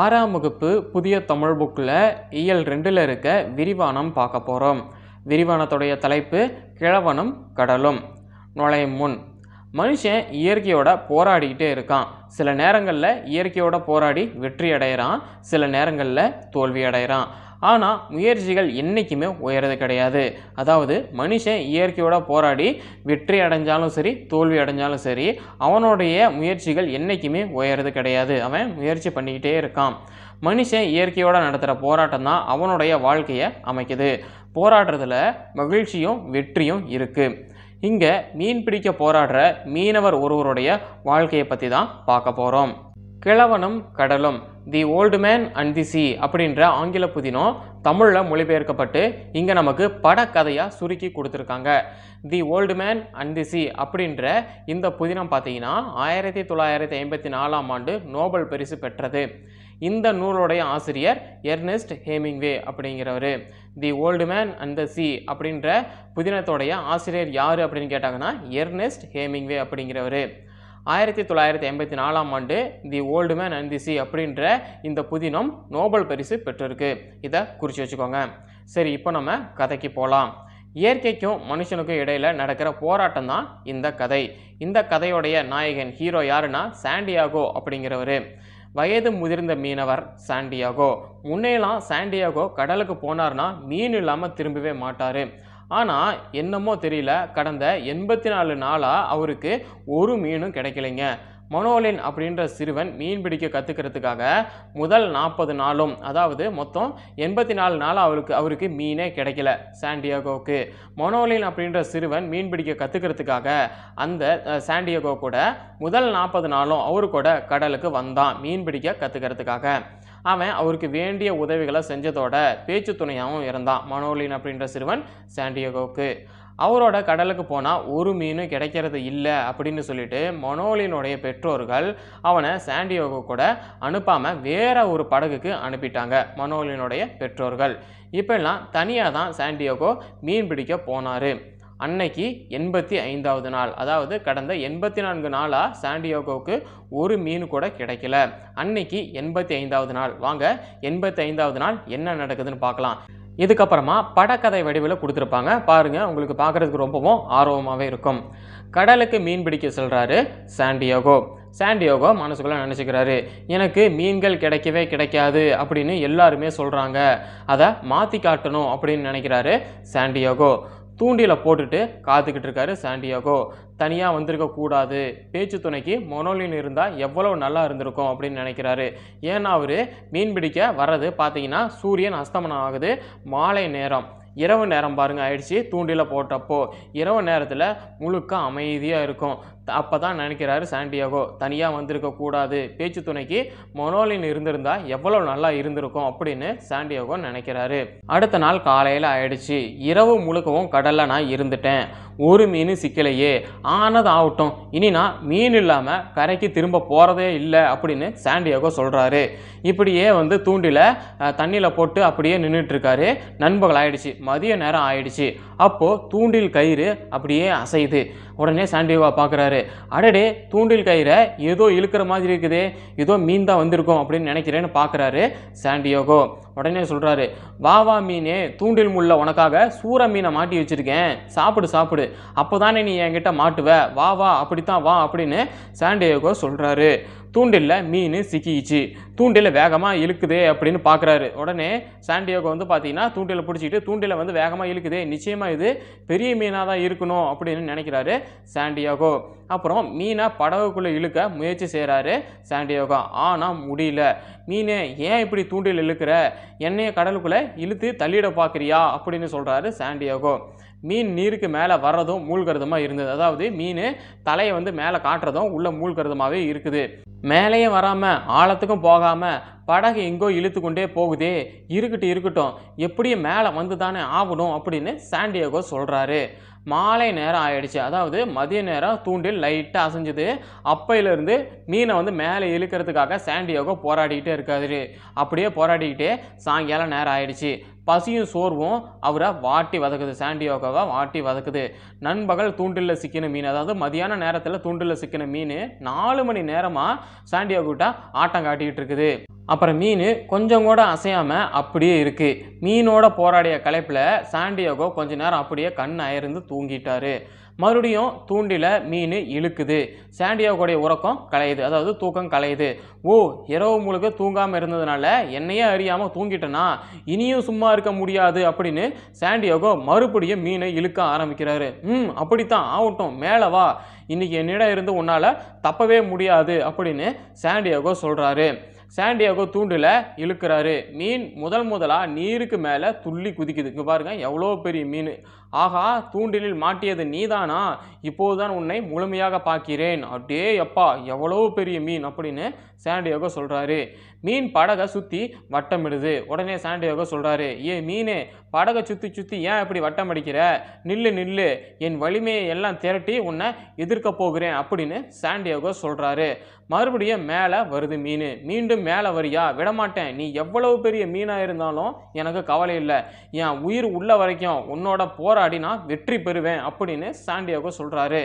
ஆறாம் வகுப்பு புதிய தமிழ் புக்கில் இயல் ரெண்டில் இருக்க விரிவானம் பார்க்க போகிறோம் விரிவானத்துடைய தலைப்பு கிழவனும் கடலும். நுழையும் முன். மனுஷன் இயற்கையோட போராடிக்கிட்டே இருக்கான். சில நேரங்களில் இயற்கையோட போராடி வெற்றி அடைகிறான் சில நேரங்களில் தோல்வி அடைகிறான் ஆனால் முயற்சிகள் என்றைக்குமே உயர்றது கிடையாது. அதாவது மனுஷன் இயற்கையோட போராடி வெற்றி அடைஞ்சாலும் சரி தோல்வி அடைஞ்சாலும் சரி அவனுடைய முயற்சிகள் என்றைக்குமே உயர்றது கிடையாது. அவன் முயற்சி பண்ணிக்கிட்டே இருக்கான். மனுஷன் இயற்கையோட நடத்துகிற போராட்டம் தான் அவனுடைய வாழ்க்கையை அமைக்குது. போராடுறதுல மகிழ்ச்சியும் வெற்றியும் இருக்குது இங்கே மீன் பிடிக்க போராடுற மீனவர் ஒருவருடைய வாழ்க்கையை பற்றி தான் பார்க்க போகிறோம் கிழவனும் கடலும் the old man and the sea அப்படின்ற ஆங்கில புதினம் தமிழில் மொழிபெயர்க்கப்பட்டு இங்கே நமக்கு படக்கதையாக சுருக்கி கொடுத்துருக்காங்க. The old man and the sea அப்படின்ற இந்த புதினம் பார்த்தீங்கன்னா ஆயிரத்தி தொள்ளாயிரத்தி ஐம்பத்தி நாலாம் ஆண்டு நோபல் பரிசு பெற்றது. இந்த நூலுடைய ஆசிரியர் எர்னெஸ்ட் ஹேமிங்வே அப்படிங்கிறவர். The old man and the sea அப்படின்ற புதினத்தோடைய ஆசிரியர் யார் அப்படின்னு கேட்டாங்கன்னா எர்னெஸ்ட் ஹேமிங்வே அப்படிங்கிறவர். ஆயிரத்தி தொள்ளாயிரத்தி எண்பத்தி நாலாம் ஆண்டு the old man and the sea அப்படின்ற இந்த புதினம் நோபல் பரிசு பெற்றிருக்கு. இதை குறித்து வச்சுக்கோங்க. சரி இப்போ நம்ம கதைக்கு போகலாம் இயற்கைக்கும் மனுஷனுக்கும் இடையில் நடக்கிற போராட்டம் தான் இந்த கதை. இந்த கதையோடைய நாயகன் ஹீரோ யாருன்னா சாண்டியாகோ அப்படிங்கிறவர். வயது முதிர்ந்த மீனவர் சாண்டியாகோ. முன்னையெல்லாம் சாண்டியாகோ கடலுக்கு போனார்னா மீன் இல்லாமல் திரும்பவே மாட்டார். ஆனால் என்னமோ தெரியல. கடந்த எண்பத்தி நாலு நாளாக அவருக்கு ஒரு மீனும் கிடைக்கலைங்க. மனோலின் அப்படின்ற சிறுவன் மீன் பிடிக்க கற்றுக்கிறதுக்காக முதல் நாற்பது நாளும் அதாவது மொத்தம் எண்பத்தி நாலு நாள் அவருக்கு அவருக்கு மீனே கிடைக்கல சாண்டியாகோவுக்கு மொனோலின் அப்படின்ற சிறுவன் மீன் பிடிக்க கற்றுக்கிறதுக்காக அந்த சாண்டியாகோ கூட முதல் நாற்பது நாளும் அவரு கூட கடலுக்கு வந்தான் மீன் பிடிக்க கற்றுக்கிறதுக்காக அவன் அவருக்கு வேண்டிய உதவிகளை செஞ்சதோட பேச்சு துணையாகவும் இருந்தான். மனோலின் அப்படின்ற சிறுவன் சாண்டியாகோவுக்கு அவரோட கடலுக்கு போனால் ஒரு மீனும் கிடைக்கிறது இல்லை அப்படின்னு சொல்லிட்டு மனோலினுடைய பெற்றோர்கள் அவனை சாண்டியோகோ கூட அனுப்பாமல் வேற ஒரு படகுக்கு அனுப்பிட்டாங்க மனோலினுடைய பெற்றோர்கள். இப்பெல்லாம் தனியாக தான் சாண்டியோகோ மீன் பிடிக்க போனார். அன்னைக்கு எண்பத்தி ஐந்தாவது நாள். அதாவது கடந்த எண்பத்தி நான்கு நாளாக சாண்டியோகோவுக்கு ஒரு மீன் கூட கிடைக்கல. அன்னைக்கு எண்பத்தி ஐந்தாவது நாள். வாங்க எண்பத்தி ஐந்தாவது நாள் என்ன நடக்குதுன்னு பார்க்கலாம். இதுக்கப்புறமா படக்கதை வடிவில் கொடுத்துருப்பாங்க. பாருங்க உங்களுக்கு பார்க்குறதுக்கு ரொம்பவும் ஆர்வமாகவே இருக்கும். கடலுக்கு மீன் பிடிக்க சொல்கிறாரு சாண்டியோகோ. சாண்டியோகோ மனசுக்குள்ளே நினச்சிக்கிறாரு எனக்கு மீன்கள் கிடைக்கவே கிடைக்காது அப்படின்னு எல்லாருமே சொல்கிறாங்க அதை மாற்றி காட்டணும் அப்படின்னு நினைக்கிறாரு சாண்டியோகோ. தூண்டியில் போட்டுட்டு காத்துக்கிட்டு இருக்காரு சாண்டியாகோ. தனியாக வந்திருக்கக்கூடாது பேச்சு துணைக்கு மொனோலின் இருந்தால் எவ்வளோ நல்லா இருந்திருக்கும் அப்படின்னு நினைக்கிறாரு. ஏன்னா அவர் மீன் பிடிக்க வர்றது பார்த்தீங்கன்னா சூரியன் அஸ்தமனம் ஆகுது. மாலை நேரம். இரவு நேரம் பாருங்க ஆயிடுச்சு தூண்டில போட்டப்போ. இரவு நேரத்தில் முழுக்க அமைதியாக இருக்கும். அப்போ தான் நினைக்கிறாரு சாண்டியாகோ. தனியாக வந்திருக்கக்கூடாது பேச்சு துணைக்கு மொனோலின் இருந்திருந்தா எவ்வளோ நல்லா இருந்திருக்கும் அப்படின்னு சாண்டியாகோ நினைக்கிறாரு. அடுத்த நாள் காலையில் ஆயிடுச்சு. இரவு முழுக்கவும் கடலில் நான் இருந்துட்டேன். ஒரு மீன் சிக்கலையே. ஆனது ஆகட்டும். இனி நான் மீன் இல்லாமல் கரைக்கு திரும்ப போகிறதே இல்லை அப்படின்னு சாண்டியாகோ சொல்கிறாரு இப்படியே வந்து தூண்டில் தண்ணியில் போட்டு அப்படியே நின்றுட்டுருக்காரு நண்பர்கள் ஆயிடுச்சு. மதிய நேரம் ஆயிடுச்சு. அப்போது தூண்டில் கயிறு அப்படியே அசையுது. உடனே சாண்டியாகோ பார்க்குறாரு. அடடே தூண்டில் கயிறை ஏதோ இழுக்கிற மாதிரி இருக்குதே ஏதோ மீன் தான் வந்திருக்கும் அப்படின்னு நினைக்கிறேன்னு பார்க்குறாரு சாண்டியோகோ. உடனே சொல்கிறாரு வா வா மீனே தூண்டில் முள்ள உனக்காக சூற மீனை மாட்டி வச்சிருக்கேன். சாப்பிடு சாப்பிடு. அப்போ தானே நீ என்கிட்ட மாட்டுவ. வா வா அப்படித்தான் வா அப்படின்னு சாண்டியோகோ சொல்கிறாரு தூண்டிலில் மீன் சிக்கிச்சு தூண்டில் வேகமாக இழுக்குதே அப்படின்னு பார்க்குறாரு உடனே சாண்டியோகோ வந்து பார்த்தீங்கன்னா தூண்டில் பிடிச்சிக்கிட்டு தூண்டில் வந்து வேகமாக இழுக்குதே. நிச்சயமாக இது பெரிய மீனாக தான் இருக்கணும் அப்படின்னு நினைக்கிறாரு சாண்டியோகோ அப்புறம் மீனை படகுக்குள்ளே இழுக்க முயற்சி செய்கிறாரு சாண்டியோகோ ஆனால் முடியல. மீனே ஏன் இப்படி தூண்டில் இழுக்கிற? என்னைய கடலுக்குள்ளே இழுத்து தள்ளிட பார்க்குறியா? அப்படின்னு சொல்கிறாரு சாண்டியோகோ. மீன் நீருக்கு மேலே வர்றதும் மூழ்கிறதுமா இருந்தது. அதாவது மீன் தலையை வந்து மேலே காட்டுறதும் உள்ளே மூழ்கிறதுமாவே இருக்குது. மேலேயும் வராமல் ஆழத்துக்கும் போகாமல் படகு எங்கோ இழுத்து கொண்டே போகுதே. இருக்கட்டும் இருக்கட்டும். எப்படியும் மேலே வந்து தானே ஆகணும் அப்படின்னு சாண்டியாகோ சொல்கிறாரு மாலை நேரம் ஆயிடுச்சு. அதாவது மதிய நேரம் தூண்டில் லைட்டாக அசைஞ்சுது. அப்பையிலேருந்து மீனை வந்து மேலே இழுக்கிறதுக்காக சாண்டியோகோ போராடிக்கிட்டே இருக்காரு. அப்படியே போராடிக்கிட்டே சாயங்காலம் நேரம் ஆயிடுச்சு. பசியும் சோர்வும் அவரை வாட்டி வதக்குது. சாண்டியோகோவை வாட்டி வதக்குது. நண்பகல் தூண்டில் சிக்கின மீன் அதாவது மதியான நேரத்தில் தூண்டில் சிக்கின மீன் நாலு மணி நேரமாக சாண்டியோகிட்ட ஆட்டம் காட்டிக்கிட்டு இருக்குது. அப்புறம் மீன் கொஞ்சம் கூட அசையாமல் அப்படியே இருக்குது மீனோட போராடிய களைப்பில் சாண்டியோகோ கொஞ்ச நேரம் அப்படியே கண் அயர்ந்து தூங்கிட்டாரு. மறுபடியும் தூண்டில மீன் இழுக்குது. சாண்டியோகோடைய உறக்கம் கலையுது அதாவது தூக்கம் கலையுது ஓ இரவு முழுக்க தூங்காமல் இருந்ததுனால என்னையே அறியாமல் தூங்கிட்டேனா? இனியும் சும்மா இருக்க முடியாது அப்படின்னு சாண்டியோகோ மறுபடியும் மீனை இழுக்க ஆரம்பிக்கிறாரு. ம் அப்படித்தான். ஆகட்டும் மேலே வா. இன்னைக்கு என்னிடம் இருந்து உன்னால் தப்பவே முடியாது அப்படின்னு சாண்டியோகோ சொல்கிறாரு சாண்டியாகோ தூண்டில் இழுக்கிறாரு. மீன் முதல் முதலாக நீருக்கு மேலே துள்ளி குதிக்குது. இங்கே பாருங்கள் எவ்வளோ பெரிய மீன். ஆகா தூண்டிலில் மாட்டியது நீதானா? இப்போதுதான் உன்னை முழுமையாக பார்க்கிறேன். அப்படியே அப்பா எவ்வளோ பெரிய மீன் அப்படின்னு சாண்டியோகோ சொல்கிறாரு மீன் படகை சுற்றி வட்டமிடுது. உடனே சாண்டியோகோ சொல்கிறாரு ஏ மீனே படகை சுற்றி சுற்றி ஏன் இப்படி வட்டம் அடிக்கிற நில்லு நில்லு. என் வலிமையை எல்லாம் திரட்டி உன்னை எதிர்க்க போகிறேன் அப்படின்னு சாண்டியோகோ சொல்கிறாரு மறுபடியும் மேலே வருது மீன். மீண்டும் மேலே வரியா? விடமாட்டேன். நீ எவ்வளவு பெரிய மீனாக இருந்தாலும் எனக்கு கவலை இல்லை. என் உயிர் உள்ள வரைக்கும் உன்னோட போராடி நான் வெற்றி பெறுவேன் அப்படின்னு சாண்டியாகோ சொல்கிறாரு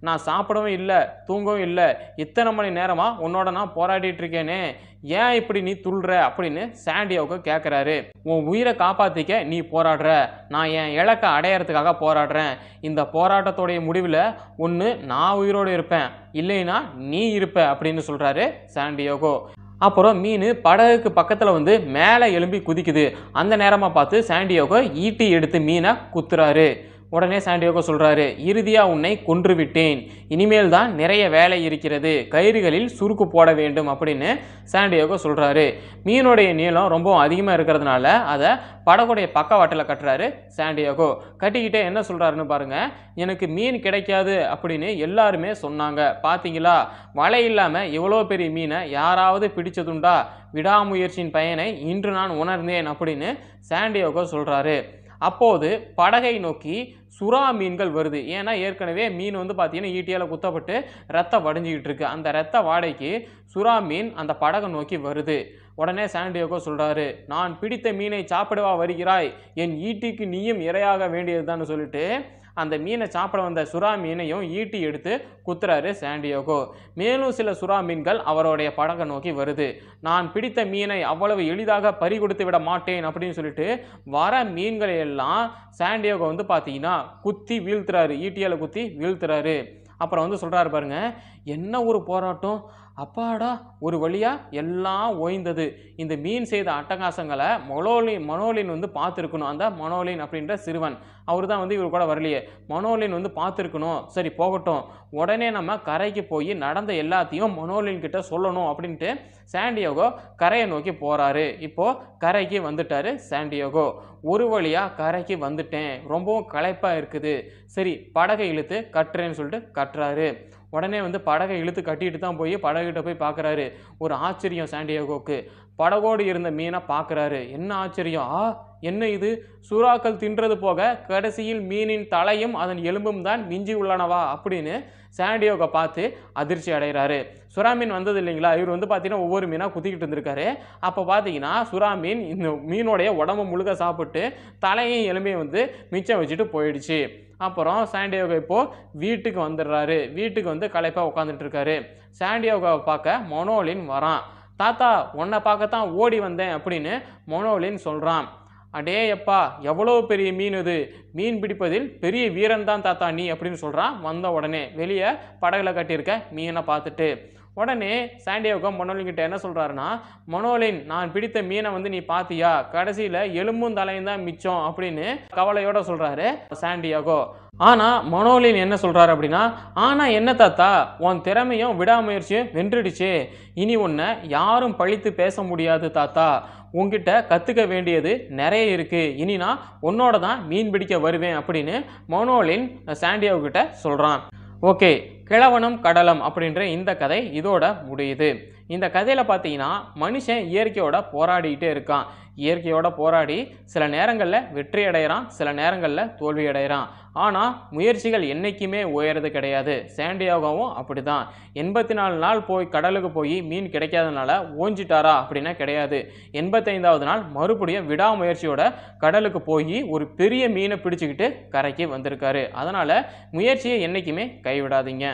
நான் சாப்பிடவும் இல்லை தூங்கவும் இல்லை இத்தனை மணி நேரமாக உன்னோட நான் போராடிட்டு இருக்கேனே ஏன் இப்படி நீ துள்ளுற அப்படின்னு சாண்டியாவுக்கு கேட்குறாரு உன் உயிரை காப்பாற்றிக்க நீ போராடுற நான் என் இலக்கை அடையறதுக்காக போராடுறேன். இந்த போராட்டத்தோடைய முடிவில் ஒன்று நான் உயிரோடு இருப்பேன் இல்லைன்னா நீ இருப்ப அப்படின்னு சொல்கிறாரு சாண்டியோகோ. அப்புறம் மீன் படகுக்கு பக்கத்தில் வந்து மேலே எலும்பி குதிக்குது. அந்த நேரமாக பார்த்து சாண்டியோகோ ஈட்டி எடுத்து மீனை குத்துறாரு. உடனே சாண்டியோகோ சொல்கிறாரு இறுதியாக உன்னை கொன்று விட்டேன் இனிமேல் தான் நிறைய வேலை இருக்கிறது. கயிறுகளில் சுருக்கு போட வேண்டும் அப்படின்னு சாண்டியோகோ சொல்கிறாரு மீனுடைய நீளம் ரொம்ப அதிகமாக இருக்கிறதுனால அதை படகுடைய பக்கவாட்டில் கட்டுறாரு சாண்டியோகோ கட்டிக்கிட்டே என்ன சொல்கிறாருன்னு பாருங்கள் எனக்கு மீன் கிடைக்காது அப்படின்னு எல்லாருமே சொன்னாங்க. பார்த்தீங்களா வலை இல்லாமல் இவ்வளோ பெரிய மீனை யாராவது பிடிச்சதுண்டா? விடாமுயற்சியின் பயனை இன்று நான் உணர்ந்தேன் அப்படின்னு சாண்டியோகோ சொல்கிறாரு அப்போது படகை நோக்கி சுறா மீன்கள் வருது. ஏன்னா ஏற்கனவே மீன் வந்து பார்த்தீங்கன்னா ஈட்டியால் குத்தப்பட்டு ரத்தம் வடிஞ்சிக்கிட்டு இருக்கு. அந்த ரத்த வாடைக்கு சுறா மீன் அந்த படகை நோக்கி வருது. உடனே சாண்டியோகோ சொல்கிறாரு நான் பிடித்த மீனை சாப்பிடவா வருகிறாய்? என் ஈட்டிக்கு நீயும் இரையாக வேண்டியதுதான்னு சொல்லிட்டு அந்த மீனை சாப்பிட வந்த சுறா மீனையும் ஈட்டி எடுத்து குத்துறாரு சாண்டியோகோ. மேலும் சில சுறா மீன்கள் அவருடைய படகை நோக்கி வருது. நான் பிடித்த மீனை அவ்வளவு எளிதாக பறி கொடுத்து விட மாட்டேன் அப்படின்னு சொல்லிட்டு வர மீன்களை எல்லாம் சாண்டியோகோ வந்து பார்த்தீங்கன்னா குத்தி வீழ்த்துறாரு. ஈட்டியால் குத்தி வீழ்த்துறாரு. அப்புறம் வந்து சொல்கிறாரு பாருங்க என்ன ஒரு போராட்டம்? அப்பாடா ஒரு வழியாக எல்லாம் ஓய்ந்தது. இந்த மீன் செய்த அட்டகாசங்களை மொனோலின் மனோலின் வந்து பார்த்துருக்கணும். அந்த மனோலின் அப்படின்ற சிறுவன். அவர் தான் வந்து இவர் கூட வரலையே. மனோலின் வந்து பார்த்துருக்கணும். சரி போகட்டும். உடனே நம்ம கரைக்கு போய் நடந்த எல்லாத்தையும் மனோலின் கிட்ட சொல்லணும். அப்படின்ட்டு சாண்டியோகோ கரையை நோக்கி போகிறாரு இப்போது கரைக்கு வந்துட்டார் சாண்டியோகோ. ஒரு வழியாக கரைக்கு வந்துட்டேன். ரொம்பவும் களைப்பாக இருக்குது. சரி படகை இழுத்து கட்டுறேன்னு சொல்லிட்டு கட்டுறாரு. உடனே வந்து படகை இழுத்து கட்டிட்டு தான் போய் படகுகிட்ட போய் பார்க்குறாரு ஒரு ஆச்சரியம் சாண்டியாகோக்கு. படகோடு இருந்த மீனை பார்க்குறாரு. என்ன ஆச்சரியம்? ஆ என்ன இது? சுறாக்கள் தின்றது போக கடைசியில் மீனின் தலையும் அதன் எலும்பும் தான் மிஞ்சி உள்ளனவா? அப்படின்னு சாண்டியோகை பார்த்து அதிர்ச்சி அடைகிறாரு. சுறா மீன் வந்தது இல்லைங்களா? இவர் வந்து பார்த்தீங்கன்னா ஒவ்வொரு மீனாக குத்திக்கிட்டு இருந்திருக்காரு. அப்போ பார்த்தீங்கன்னா சுறா மீன் இந்த மீனுடைய உடம்பு முழுக்க சாப்பிட்டு தலையும் எலும்பையும் வந்து மிச்சம் வச்சுட்டு போயிடுச்சு. அப்புறம் சாண்டியோகா இப்போது வீட்டுக்கு வந்துடுறாரு. வீட்டுக்கு வந்து களைப்பாக உட்காந்துட்டு இருக்காரு. சாண்டியோகாவை பார்க்க மொனோலின் வரான். தாத்தா உன்னை பார்க்கத்தான் ஓடி வந்தேன் அப்படின்னு மொனோலின் சொல்கிறான் அடே அப்பா எவ்வளோ பெரிய மீன் இது? மீன் பிடிப்பதில் பெரிய வீரன் தான் தாத்தா நீ அப்படின்னு சொல்கிறான் வந்த உடனே வெளியே படகுல கட்டியிருக்க மீனை பார்த்துட்டு. உடனே சாண்டியோகோ மொனோலின் என்ன சொல்கிறாருன்னா மொனோலின் நான் பிடித்த மீனை வந்து நீ பார்த்தியா கடைசியில் எலும்பும் தலையும் தான் மிச்சம் அப்படின்னு கவலையோட சொல்கிறாரு சாண்டியாகோ ஆனால் மனோலின் என்ன சொல்கிறாரு அப்படின்னா ஆனால் என்ன தாத்தா உன் திறமையும் விடாமுயற்சியும் வென்றுடுச்சு. இனி உன்னை யாரும் பழித்து பேச முடியாது தாத்தா. உங்ககிட்ட கற்றுக்க வேண்டியது நிறைய இருக்குது இனி நான் உன்னோட தான் மீன் பிடிக்க வருவேன் அப்படின்னு மனோலின் சாண்டியோகிட்ட சொல்கிறான் ஓகே கிழவனும் கடலம் அப்படின்ற இந்த கதை இதோட முடியுது. இந்த கதையில் பார்த்தீங்கன்னா மனுஷன் இயற்கையோட போராடிக்கிட்டே இருக்கான். இயற்கையோட போராடி சில நேரங்களில் வெற்றி அடைகிறான் சில நேரங்களில் தோல்வி அடைகிறான் ஆனால் முயற்சிகள் என்றைக்குமே உயர்றது கிடையாது. சாண்டியாகவும் அப்படி தான் எண்பத்தி நாலு நாள் போய் கடலுக்கு போய் மீன் கிடைக்காதனால ஓஞ்சிட்டாரா அப்படின்னா கிடையாது. எண்பத்தைந்தாவது நாள் மறுபடியும் விடாமுயற்சியோட கடலுக்கு போய் ஒரு பெரிய மீனை பிடிச்சிக்கிட்டு கரைக்கு வந்திருக்காரு. அதனால் முயற்சியை என்றைக்குமே கைவிடாதீங்க.